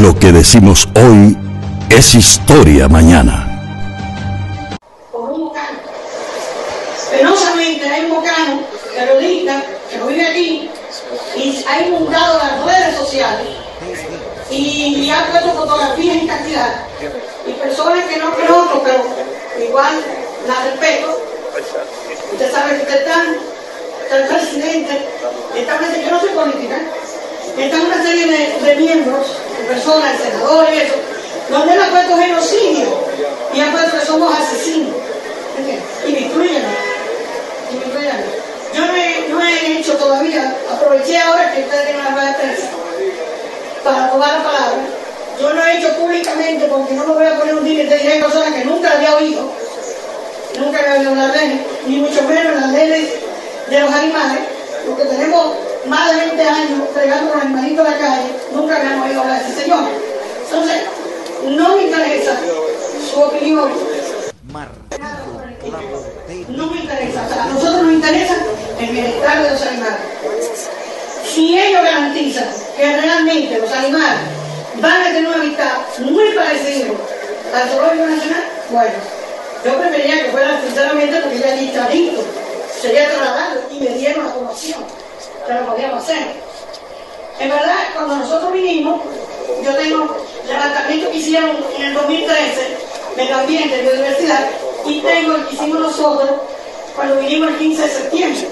Lo que decimos hoy es historia mañana. Penosamente hay un bocano periodista que no vive aquí y ha inundado las redes sociales y, ha puesto fotografías en cantidad y personas que no conozco pero igual las respeto. Usted sabe que usted está está el presidente está una yo no soy política está una serie de, miembros de personas, de senadores eso donde él ha puesto genocidio y ha puesto que somos asesinos. Y me incluyen y me yo no he, no he hecho todavía aproveché ahora que ustedes tienen una rueda prensa para tomar la palabra. Yo lo he hecho públicamente porque no me voy a poner un límite de hay personas que nunca había oído, nunca había oído la ley, ni mucho menos las leyes de los animales, porque tenemos más de 20 años fregando con animalitos de la calle, nunca habíamos oído hablar de ese señor. Entonces, no me interesa su opinión. No me interesa, o sea, a nosotros nos interesa el bienestar de los animales. Si ellos garantizan que realmente los animales van a tener un hábitat muy parecido al zoológico nacional, bueno, yo preferiría que fuera sinceramente porque ya está listo, sería trasladado y me dieron la formación, que lo podíamos hacer. En verdad, cuando nosotros vinimos, yo tengo levantamiento que hicieron en el 2013, medio ambiente, biodiversidad, y tengo el que hicimos nosotros cuando vinimos el 15 de septiembre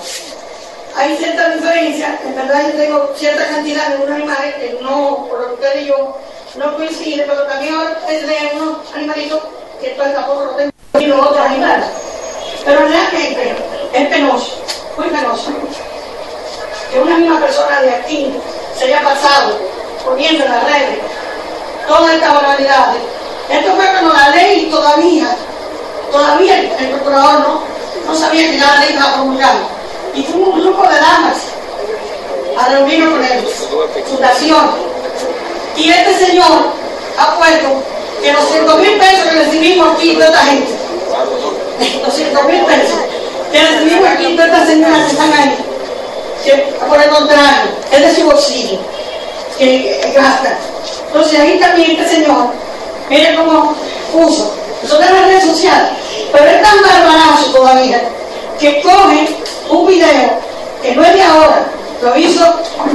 hay cierta diferencia, en verdad yo tengo cierta cantidad de unos animales que no, por lo que usted y yo, no coincide, pero también es de unos animalitos que tampoco lo tengo los otros animales. Pero realmente es penoso, muy penoso, que una misma persona de aquí se haya pasado poniendo en las redes todas estas barbaridades. Esto fue cuando la ley todavía, todavía el procurador no, sabía que ya la ley estaba promulgada y fuimos un grupo de damas a reunirnos con ellos, fundación. Y este señor ha puesto que los 100 mil pesos que recibimos aquí de esta gente, los 100 mil pesos que recibimos aquí de estas señoras que están ahí, por el contrario, es de su bolsillo, que, que gasta. Entonces ahí también este señor, mire cómo puso, son de las redes sociales, pero es tan barbarazo todavía que coge un video que no es de ahora, lo hizo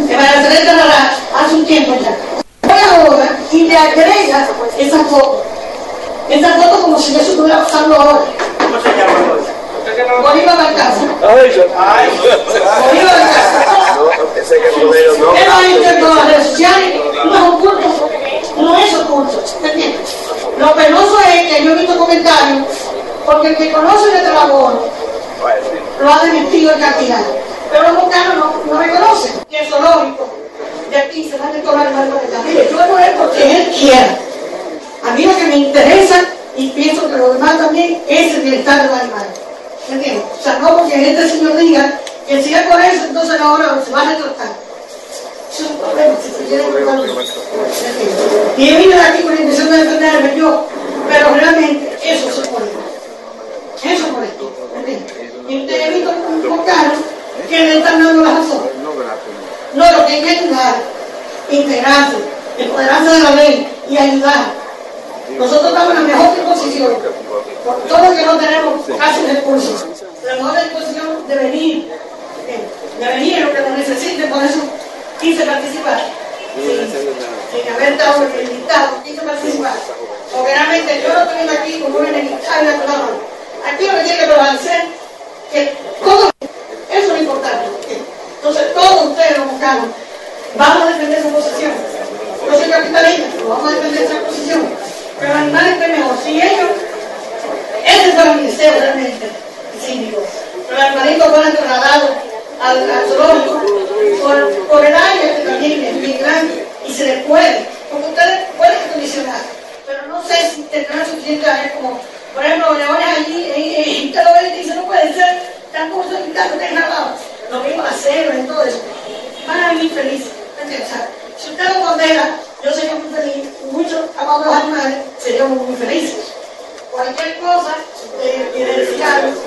que Celeste Lara hace un tiempo ya. Voy ahora y le agrega esa foto. Esa foto como si eso estuviera pasando ahora. ¿Cómo se llama? Bolívar Balcázar. Ay, Bolívar Balcázar. ese que el modelo no. Él lo ha hecho en todas las redes sociales, no es oculto, no es oculto, ¿me entiendes? Lo penoso es que yo he visto comentarios, porque el que conoce nuestra labor lo ha desmentido en cantidad. Pero los bocanos no, no reconocen que es zoológico. De aquí se van a tomar el de la Mire, yo voy a ver porque él quiera. A mí lo que me interesa, y pienso que lo demás también, es el bienestar de los animales. ¿Me entiendes? O sea, no porque este señor diga que siga con eso, entonces ahora se va a retratar. Eso es un problema, si se quiere Y he venido aquí con la intención de defenderme yo, pero realmente eso se puede. Eso es correcto. Y usted ha visto un bocano que le están dando la razón. No, lo que hay que ayudar, integrarse, empoderarse de la ley y ayudar. Nosotros estamos en la mejor disposición, por todo lo que no tenemos casi recursos, la mejor disposición de venir, de venir lo que nos necesite, por eso quise participar. Sin, haber estado invitado, quise participar. Porque realmente yo no estoy aquí como un enemigo, Aquí lo que tiene que prevalecer que todo, eso es lo importante. Entonces todos ustedes los mexicanos vamos a defender esa posición. No soy capitalista, pero vamos a defender esa posición. Pero el animal es mejor. Si ellos, ese fue mi deseo realmente, cínico. Pero el animalito fueron trasladados al, al zoológico por, por el área que también es bien grande y se les puede, porque ustedes pueden condicionar, pero no sé si tendrán suficiente área como por ejemplo, leones allí, y usted lo dice, no puede ser, tan curso de que estén grabados. Lo mismo acero y todo eso. Van a vivir felices. si usted lo condena, yo sería muy feliz, muchos amados animales seríamos muy felices. Cualquier cosa eh, quiere decir algo.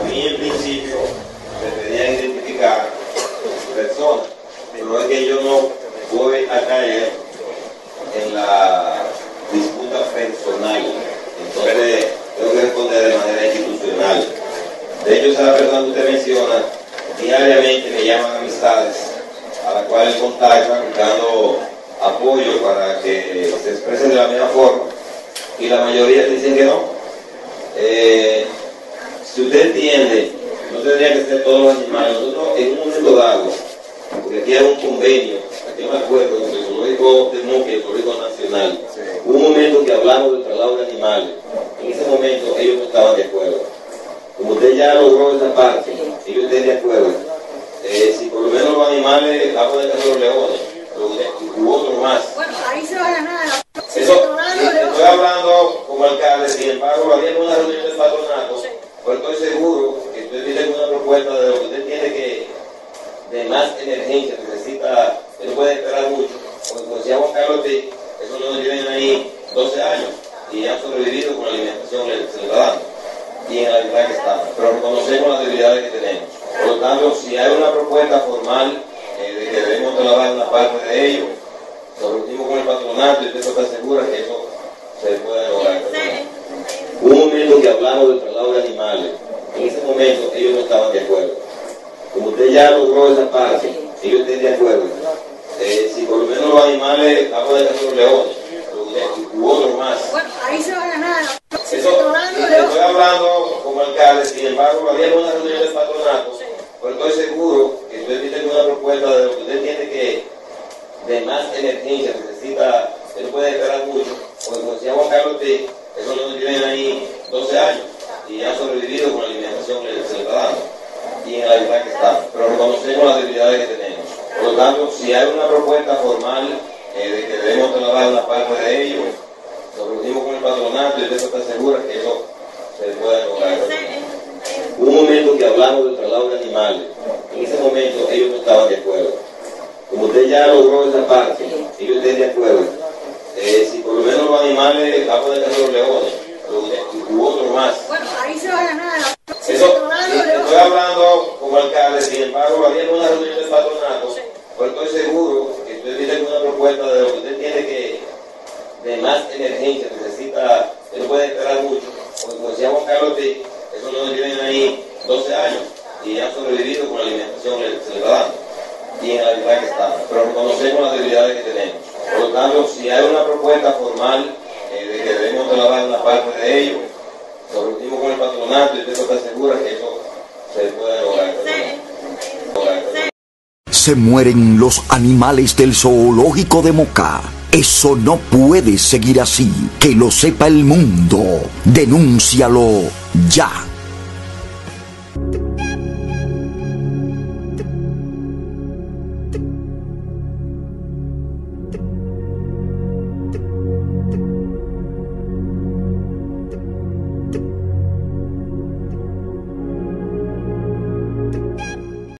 a mí en principio me pedía identificar personas, pero pero es que yo no voy a caer en la disputa personal. Entonces, tengo que responder de manera institucional. De hecho, esa persona que usted menciona, diariamente me llaman amistades a las cuales contactan buscando apoyo para que se expresen de la misma forma y la mayoría dicen que no. Eh, si usted entiende, no tendría que ser todos los animales. Nosotros en un momento dado, porque aquí hay un convenio, aquí me acuerdo, con el zoológico de Moque, el zoológico nacional, hubo un momento que hablamos del traslado de animales. En ese momento ellos no estaban de acuerdo. Como usted ya logró esa parte, ellos estén de acuerdo. Eh, si por lo menos los animales, vamos a dejar los leones, u otros más. Bueno, ahí se va a ganar. Eso, estoy hablando como alcalde, sin embargo, había una reunión del patronato, pero estoy seguro que usted tiene una propuesta de lo que usted tiene que, de más emergencia, necesita, él no puede esperar mucho, porque como decía Juan Carlos, esos no tienen ahí 12 años y han sobrevivido con la alimentación del ciudadano y en la verdad que estamos, pero reconocemos las debilidades que tenemos. Por lo tanto, si hay una propuesta formal eh, de que debemos trabajar una parte de ello, nos reunimos con el patronato y usted está segura que eso se puede lograr. Un momento que hablamos del traslado de animales. En ese momento ellos no estaban de acuerdo. Como usted ya logró esa parte, ellos estén de acuerdo. Eh, si por lo menos los animales, a dejar los leones, más. Bueno, ahí se va a ganar. Eso, estoy hablando como alcalde, sin embargo, había una reunión del patronato, pero estoy seguro que usted tiene una propuesta de lo que usted tiene que, de más emergencia, necesita, él puede esperar mucho, porque como decía Juan Carlos, esos no tienen ahí 12 años y han sobrevivido con la alimentación del ciudadano y en la verdad que estamos, pero reconocemos las debilidades que tenemos. Por lo tanto, si hay una propuesta formal eh, de que debemos trabajar una parte de ello, nos y usted está segura que eso se puede lograr. Hubo un momento que hablamos del traslado de animales. En ese momento ellos no estaban de acuerdo. Como usted ya logró esa parte, ellos estén de acuerdo. Eh, si por lo menos los animales, vamos a dejar los leones, u otros más. Bueno, ahí se va a ganar. Eso, estoy hablando como alcalde, sin embargo, había una reunión del patronato, pero estoy seguro que usted tiene una propuesta de lo que usted tiene que, de más emergencia, él no puede esperar mucho, porque como decía Juan Carlos, esos no tienen ahí 12 años y han sobrevivido con la alimentación del ciudadano y en la verdad que estamos, pero reconocemos las debilidades que tenemos. Por lo tanto, si hay una propuesta formal eh, de que debemos trabajar una parte de ello, nos reunimos con el patronato y usted está segura que eso se puede lograr. Se mueren los animales del zoológico de Moca. Eso no puede seguir así. Que lo sepa el mundo. Denúncialo ya.